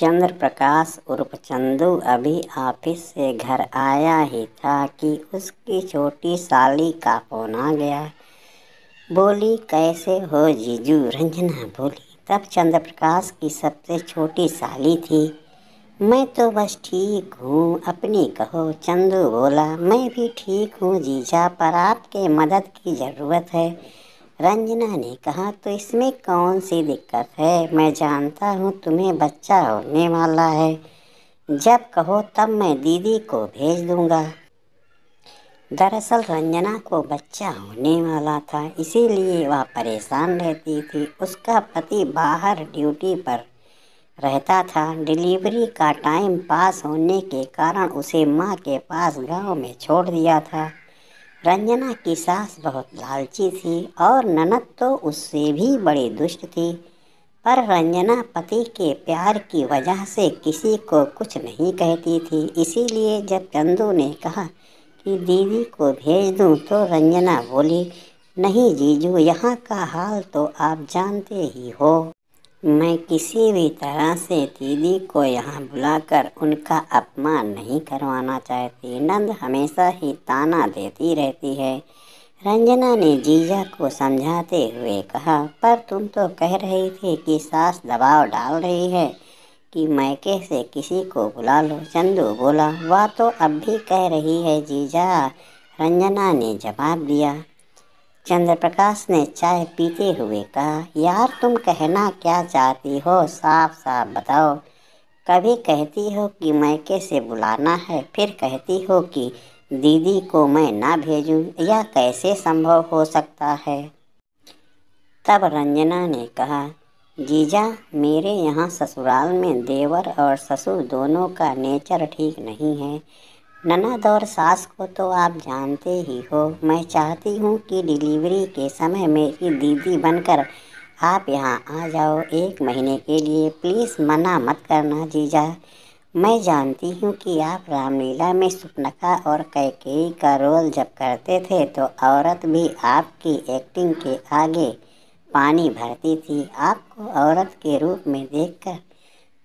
चंद्र प्रकाश उर्फ़ चंदू अभी ऑफ़िस से घर आया ही था कि उसकी छोटी साली का फ़ोन आ गया। बोली, कैसे हो जीजू? रंजना बोली, तब चंद्र प्रकाश की सबसे छोटी साली थी। मैं तो बस ठीक हूँ, अपनी कहो। चंदू बोला, मैं भी ठीक हूँ जीजा, पर आपके मदद की ज़रूरत है। रंजना ने कहा तो इसमें कौन सी दिक्कत है? मैं जानता हूँ तुम्हें बच्चा होने वाला है। जब कहो तब मैं दीदी को भेज दूँगा। दरअसल रंजना को बच्चा होने वाला था, इसीलिए वह परेशान रहती थी। उसका पति बाहर ड्यूटी पर रहता था। डिलीवरी का टाइम पास होने के कारण उसे माँ के पास गाँव में छोड़ दिया था। रंजना की सास बहुत लालची थी और ननद तो उससे भी बड़ी दुष्ट थी, पर रंजना पति के प्यार की वजह से किसी को कुछ नहीं कहती थी। इसीलिए जब चंदू ने कहा कि दीदी को भेज दूँ तो रंजना बोली, नहीं जीजू, यहाँ का हाल तो आप जानते ही हो। मैं किसी भी तरह से दीदी को यहाँ बुलाकर उनका अपमान नहीं करवाना चाहती। नंद हमेशा ही ताना देती रहती है। रंजना ने जीजा को समझाते हुए कहा, पर तुम तो कह रही थी कि सास दबाव डाल रही है कि मैके से किसी को बुला लो? चंदू बोला, वह तो अब भी कह रही है जीजा। रंजना ने जवाब दिया चंद्र प्रकाश ने चाय पीते हुए कहा, यार, तुम कहना क्या चाहती हो? साफ़ साफ़ बताओ। कभी कहती हो कि मैं कैसे बुलाना है, फिर कहती हो कि दीदी को मैं ना भेजूं, या कैसे संभव हो सकता है? तब रंजना ने कहा, जीजा, मेरे यहाँ ससुराल में देवर और ससुर दोनों का नेचर ठीक नहीं है। ननद और सास को तो आप जानते ही हो। मैं चाहती हूँ कि डिलीवरी के समय मेरी दीदी बनकर आप यहाँ आ जाओ। एक महीने के लिए प्लीज़ मना मत करना जीजा। मैं जानती हूँ कि आप रामलीला में सुपनका और कैकेयी का रोल जब करते थे तो औरत भी आपकी एक्टिंग के आगे पानी भरती थी। आपको औरत के रूप में देखकर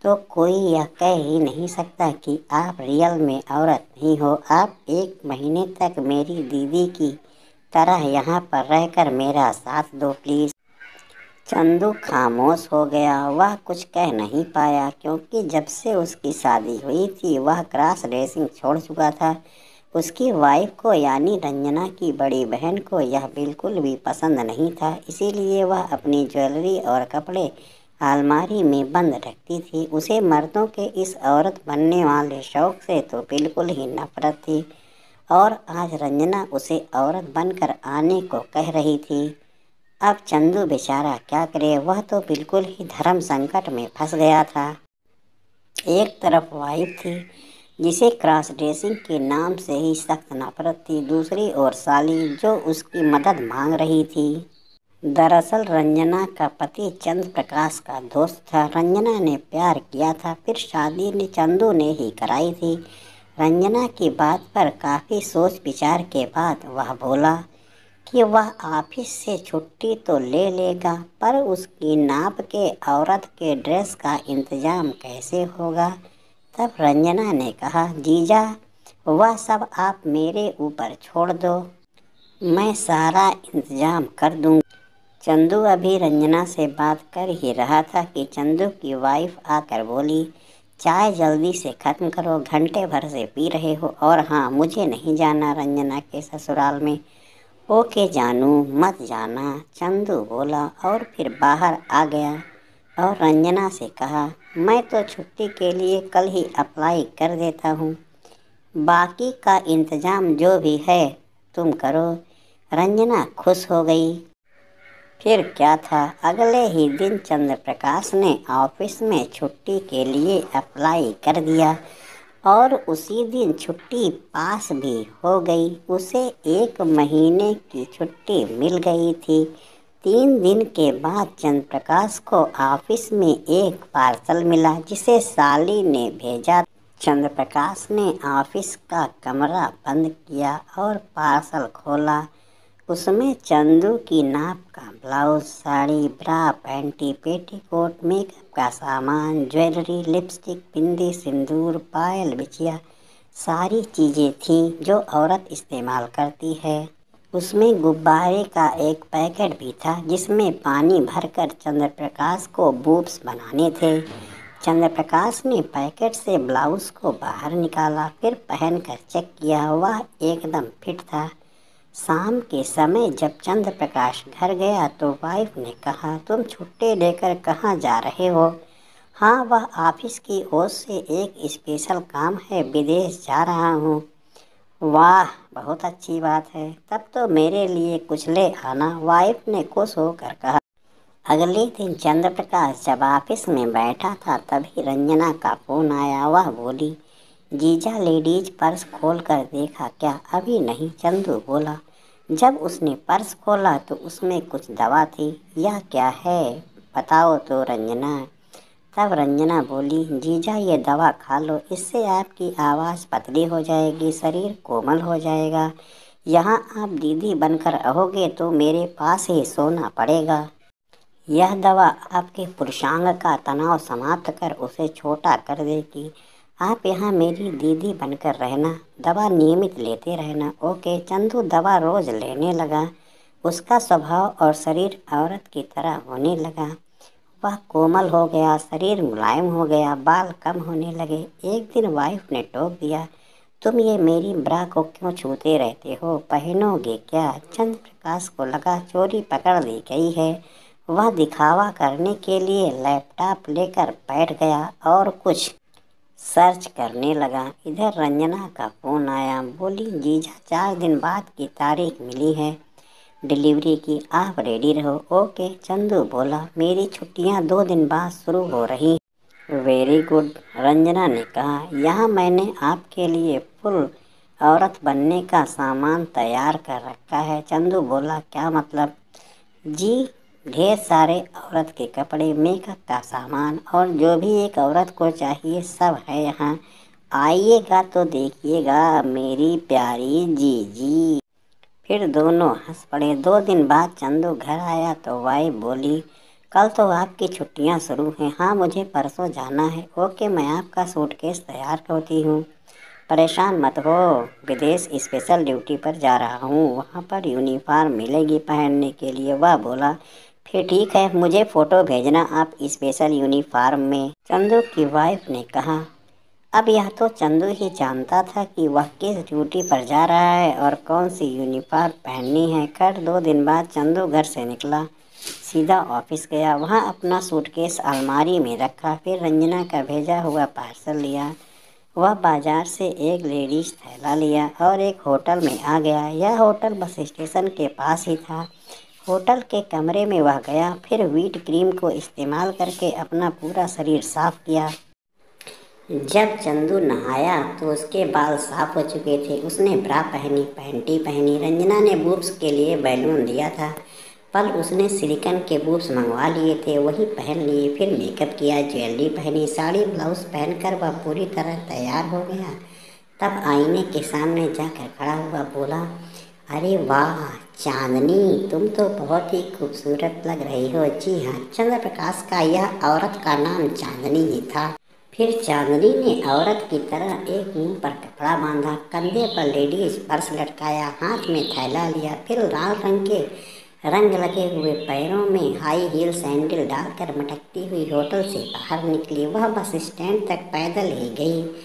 तो कोई यह कह ही नहीं सकता कि आप रियल में औरत नहीं हो। आप एक महीने तक मेरी दीदी की तरह यहाँ पर रहकर मेरा साथ दो, प्लीज़। चंदू खामोश हो गया। वह कुछ कह नहीं पाया, क्योंकि जब से उसकी शादी हुई थी, वह क्रॉस ड्रेसिंग छोड़ चुका था। उसकी वाइफ को, यानी रंजना की बड़ी बहन को, यह बिल्कुल भी पसंद नहीं था। इसीलिए वह अपनी ज्वेलरी और कपड़े अलमारी में बंद रखती थी। उसे मर्दों के इस औरत बनने वाले शौक से तो बिल्कुल ही नफरत थी। और आज रंजना उसे औरत बनकर आने को कह रही थी। अब चंदू बेचारा क्या करे, वह तो बिल्कुल ही धर्म संकट में फंस गया था। एक तरफ़ वाइफ थी, जिसे क्रॉस ड्रेसिंग के नाम से ही सख्त नफरत थी। दूसरी ओर साली, जो उसकी मदद मांग रही थी। दरअसल रंजना का पति चंद्र प्रकाश का दोस्त था। रंजना ने प्यार किया था, फिर शादी ने चंदू ने ही कराई थी। रंजना की बात पर काफ़ी सोच विचार के बाद वह बोला कि वह ऑफ़िस से छुट्टी तो ले लेगा, पर उसकी नाप के औरत के ड्रेस का इंतज़ाम कैसे होगा? तब रंजना ने कहा, जीजा, वह सब आप मेरे ऊपर छोड़ दो, मैं सारा इंतज़ाम कर दूँगा। चंदू अभी रंजना से बात कर ही रहा था कि चंदू की वाइफ आकर बोली, चाय जल्दी से ख़त्म करो, घंटे भर से पी रहे हो। और हाँ मुझे नहीं जाना रंजना के ससुराल में। ओके जानू, मत जाना चंदू बोला और फिर बाहर आ गया और रंजना से कहा, मैं तो छुट्टी के लिए कल ही अप्लाई कर देता हूँ। बाकी का इंतज़ाम जो भी है, तुम करो रंजना खुश हो गई। फिर क्या था? अगले ही दिन चंद्र प्रकाश ने ऑफ़िस में छुट्टी के लिए अप्लाई कर दिया और उसी दिन छुट्टी पास भी हो गई। उसे एक महीने की छुट्टी मिल गई थी। तीन दिन के बाद चंद्र प्रकाश को ऑफ़िस में एक पार्सल मिला, जिसे साली ने भेजा। चंद्र प्रकाश ने ऑफ़िस का कमरा बंद किया और पार्सल खोला। उसमें चंदू की नाप का blouse, sari, bra, panty, petticoat makeup का सामान, ज्वेलरी लिपस्टिक बिंदी, सिंदूर, पायल, बिछिया, सारी चीज़ें थीं जो औरत इस्तेमाल करती है। उसमें गुब्बारे का एक पैकेट भी था जिसमें पानी भरकर चंद्रप्रकाश को बूब्स बनाने थे। चंद्रप्रकाश ने पैकेट से ब्लाउज को बाहर निकाला, फिर पहनकर चेक किया, वह एकदम फिट था। शाम के समय जब चंद्र प्रकाश घर गया तो वाइफ ने कहा, तुम छुट्टी लेकर कहाँ जा रहे हो? हाँ वह ऑफ़िस की ओर से एक स्पेशल काम है, विदेश जा रहा हूँ। वाह, बहुत अच्छी बात है। तब तो मेरे लिए कुछ ले आना वाइफ ने खुश होकर कहा। अगले दिन चंद्रप्रकाश जब ऑफ़िस में बैठा था, तभी रंजना का फ़ोन आया। वह बोली जीजा लेडीज़ पर्स खोल कर देखा, क्या अभी नहीं? चंदू बोला, जब उसने पर्स खोला तो उसमें कुछ दवा थी, यह क्या है? बताओ तो रंजना। तब रंजना बोली जीजा ये दवा खा लो, इससे आपकी आवाज़ पतली हो जाएगी, शरीर कोमल हो जाएगा। यहाँ आप दीदी बनकर रहोगे तो मेरे पास ही सोना पड़ेगा। यह दवा आपके पुरुषांग का तनाव समाप्त कर उसे छोटा कर देगी। आप यहाँ मेरी दीदी बनकर रहना, दवा नियमित लेते रहना, ओके, चंदू दवा रोज लेने लगा। उसका स्वभाव और शरीर औरत की तरह होने लगा। वह कोमल हो गया, शरीर मुलायम हो गया, बाल कम होने लगे। एक दिन वाइफ ने टोक दिया, तुम ये मेरी ब्रा को क्यों छूते रहते हो? पहनोगे क्या? चंद्र प्रकाश को लगा, चोरी पकड़ ली गई है। वह दिखावा करने के लिए लैपटॉप लेकर बैठ गया और कुछ सर्च करने लगा। इधर रंजना का फ़ोन आया। बोली जीजा चार दिन बाद की तारीख मिली है। डिलीवरी की, आप रेडी रहो। ओके, चंदू बोला। मेरी छुट्टियाँ दो दिन बाद शुरू हो रही वेरी गुड रंजना ने कहा। यहाँ मैंने आपके लिए फुल, औरत बनने का सामान तैयार कर रखा है। चंदू बोला, क्या मतलब? जी ढेर सारे औरत के कपड़े, मेकअप का सामान और जो भी एक औरत को चाहिए सब है यहाँ। आइएगा तो देखिएगा, मेरी प्यारी जी जी फिर दोनों हंस पड़े। दो दिन बाद चंदू घर आया तो वाई बोली, कल तो आपकी छुट्टियाँ शुरू हैं। हाँ मुझे परसों जाना है। ओके, मैं आपका सूटकेस तैयार करती हूँ। परेशान मत हो। विदेश स्पेशल ड्यूटी पर जा रहा हूँ। वहाँ पर यूनिफॉर्म मिलेगी पहनने के लिए। वह बोला फिर ठीक है, मुझे फ़ोटो भेजना आप स्पेशल यूनिफॉर्म में। चंदू की वाइफ ने कहा, अब यह तो चंदू ही जानता था कि वह किस ड्यूटी पर जा रहा है और कौन सी यूनिफॉर्म पहननी है। कर दो दिन बाद चंदू घर से निकला, सीधा ऑफ़िस गया, वहाँ अपना सूटकेस अलमारी में रखा, फिर रंजना का भेजा हुआ पार्सल लिया। वह बाज़ार से एक लेडीज़ थैला लिया और एक होटल में आ गया। यह होटल बस स्टेशन के पास ही था। होटल के कमरे में वह गया, फिर व्हीट क्रीम को इस्तेमाल करके अपना पूरा शरीर साफ़ किया। जब चंदू नहाया तो उसके बाल साफ़ हो चुके थे। उसने ब्रा पहनी, पैंटी पहनी, रंजना ने बूब्स के लिए बैलून दिया था। पल उसने सिलिकन के बूब्स मंगवा लिए थे, वही पहन लिए, फिर मेकअप किया, ज्वेलरी पहनी, साड़ी, ब्लाउज पहनकर वह पूरी तरह तैयार हो गया। तब आईने के सामने जाकर खड़ा हुआ बोला, अरे वाह चांदनी, तुम तो बहुत ही खूबसूरत लग रही हो। जी हाँ चंद्र प्रकाश का यह औरत का नाम चांदनी ही था। फिर चांदनी ने औरत की तरह एक मुँह पर कपड़ा बांधा, कंधे पर लेडीज़ पर्स लटकाया, हाथ में थैला लिया, फिर लाल रंग के रंग लगे हुए पैरों में हाई हील सैंडल डालकर मटकती हुई होटल से बाहर निकली। वह बस स्टैंड तक पैदल ही गई।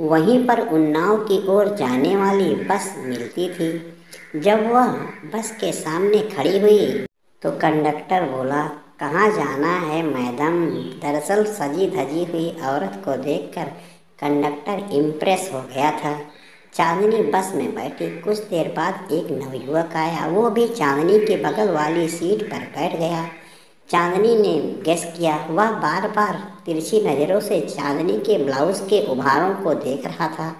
वहीं पर उन्नाव की ओर जाने वाली बस मिलती थी। जब वह बस के सामने खड़ी हुई तो कंडक्टर बोला, कहाँ जाना है मैडम? दरअसल सजी धजी हुई औरत को देखकर कंडक्टर इम्प्रेस हो गया था। चांदनी बस में बैठी। कुछ देर बाद एक नवयुवक आया। वो भी चांदनी के बगल वाली सीट पर बैठ गया। चांदनी ने गेस किया। वह बार बार तिरछी नज़रों से चांदनी के ब्लाउज के उभारों को देख रहा था।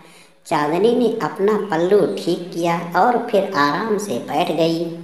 चांदनी ने अपना पल्लू ठीक किया और फिर आराम से बैठ गई।